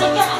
Your